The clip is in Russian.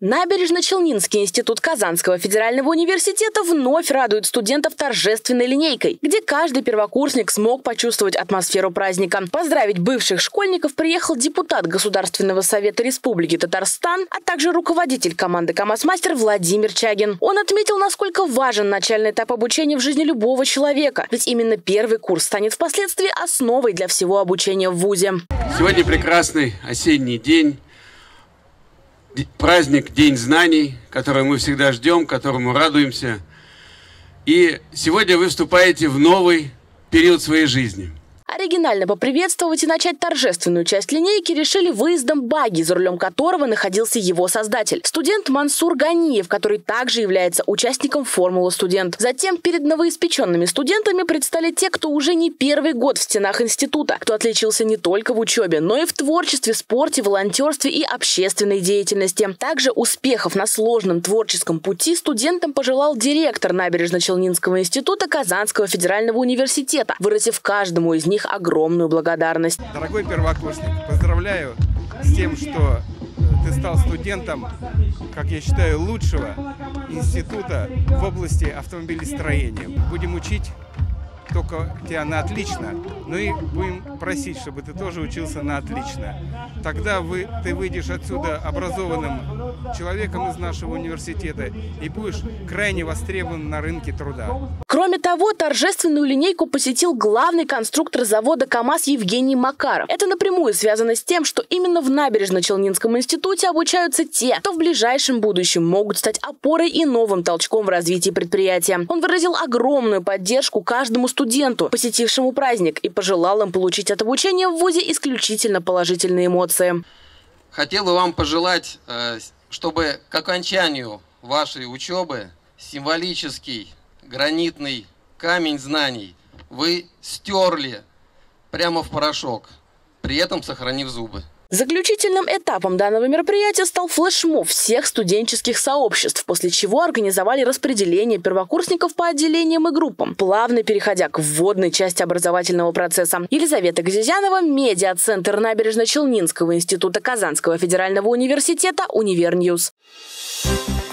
Набережно-Челнинский институт Казанского федерального университета вновь радует студентов торжественной линейкой, где каждый первокурсник смог почувствовать атмосферу праздника. Поздравить бывших школьников приехал депутат Государственного совета Республики Татарстан, а также руководитель команды КамАЗ-мастер Владимир Чагин. Он отметил, насколько важен начальный этап обучения в жизни любого человека, ведь именно первый курс станет впоследствии основой для всего обучения в ВУЗе. Сегодня прекрасный осенний день праздник День знаний, который мы всегда ждем, которому радуемся. И сегодня вы вступаете в новый период своей жизни. Оригинально поприветствовать и начать торжественную часть линейки решили выездом баги, за рулем которого находился его создатель. Студент Мансур Ганиев, который также является участником формулы студент. Затем перед новоиспеченными студентами предстали те, кто уже не первый год в стенах института, кто отличился не только в учебе, но и в творчестве, спорте, волонтерстве и общественной деятельности. Также успехов на сложном творческом пути студентам пожелал директор Набережно-Челнинского института Казанского федерального университета, выразив каждому из них огромную благодарность. Дорогой первокурсник, поздравляю с тем, что э, ты стал студентом, как я считаю, лучшего института в области автомобилестроения. Будем учить только тебя на отлично, но и будем просить, чтобы ты тоже учился на отлично. Тогда вы, ты выйдешь отсюда образованным человеком из нашего университета и будешь крайне востребован на рынке труда. Кроме того, торжественную линейку посетил главный конструктор завода КАМАЗ Евгений Макаров. Это напрямую связано с тем, что именно в Набережно-Челнинском институте обучаются те, кто в ближайшем будущем могут стать опорой и новым толчком в развитии предприятия. Он выразил огромную поддержку каждому студенту, посетившему праздник, и пожелал им получить от обучения в ВУЗе исключительно положительные эмоции. Хотел бы вам пожелать, э, чтобы к окончанию вашей учебы символический гранитный камень знаний вы стерли прямо в порошок, при этом сохранив зубы. Заключительным этапом данного мероприятия стал флешмоб всех студенческих сообществ, после чего организовали распределение первокурсников по отделениям и группам, плавно переходя к вводной части образовательного процесса. Елизавета Газизянова, медиа-центр Набережно-Челнинского института Казанского федерального университета, Univer News. Thank